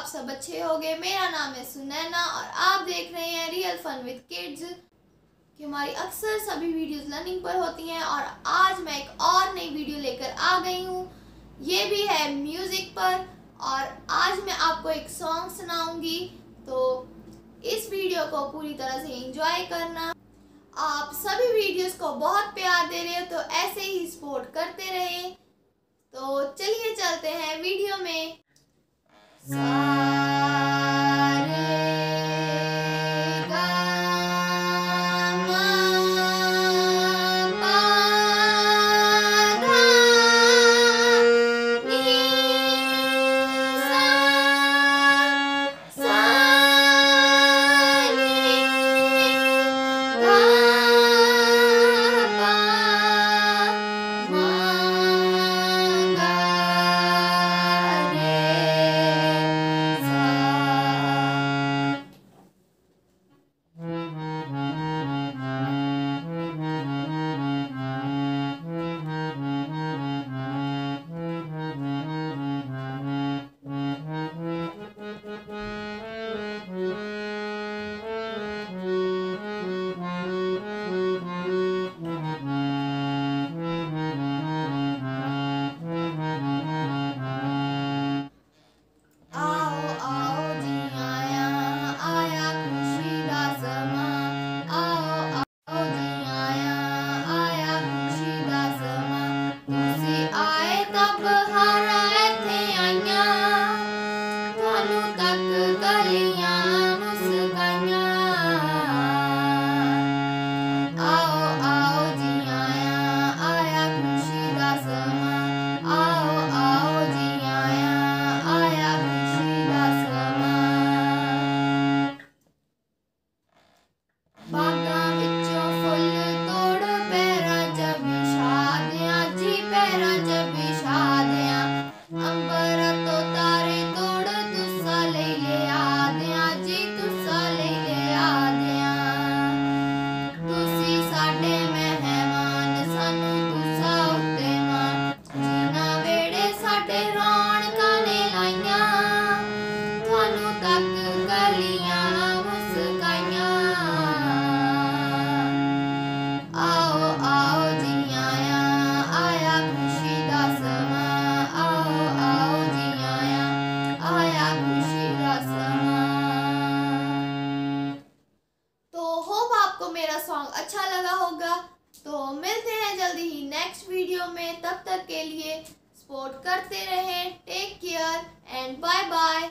अच्छे होंगे। मेरा नाम है सुनैना और आप देख रहे हैं रियल फन विद किड्स कि हमारी अक्सर सभी वीडियोस लर्निंग पर होती हैं और आज मैं एक और नई वीडियो लेकर आ गई हूँ। ये भी है म्यूज़िक पर और आज मैं आपको एक सॉन्ग सुनाऊँगी। तो इस वीडियो को पूरी तरह से इंजॉय करना। आप सभी वीडियोस को बहुत प्यार दे रहे हो तो ऐसे ही सपोर्ट करते रहें। तो चलिए चलते हैं वीडियो में। आओ 一百 मेरा सॉन्ग अच्छा लगा होगा। तो मिलते हैं जल्दी ही नेक्स्ट वीडियो में। तब तक के लिए सपोर्ट करते रहें। Take care and bye bye